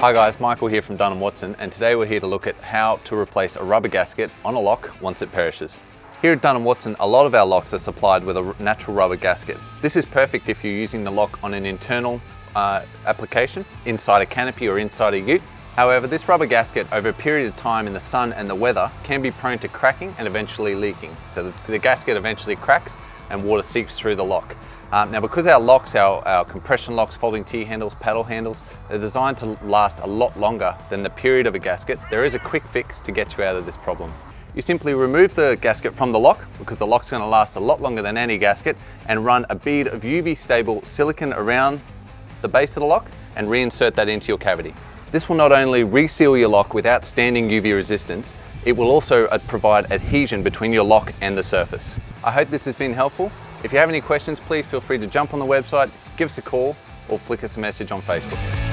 Hi guys, Michael here from Dunn & Watson and today we're here to look at how to replace a rubber gasket on a lock once it perishes. Here at Dunn & Watson, a lot of our locks are supplied with a natural rubber gasket. This is perfect if you're using the lock on an internal uh, application, inside a canopy or inside a ute. However, this rubber gasket over a period of time in the sun and the weather can be prone to cracking and eventually leaking. So the, the gasket eventually cracks and water seeps through the lock. Um, now because our locks, our, our compression locks, folding T-handles, paddle handles, they're designed to last a lot longer than the period of a gasket, there is a quick fix to get you out of this problem. You simply remove the gasket from the lock because the lock's going to last a lot longer than any gasket and run a bead of UV stable silicone around the base of the lock and reinsert that into your cavity. This will not only reseal your lock with outstanding UV resistance, it will also uh, provide adhesion between your lock and the surface. I hope this has been helpful. If you have any questions, please feel free to jump on the website, give us a call, or flick us a message on Facebook.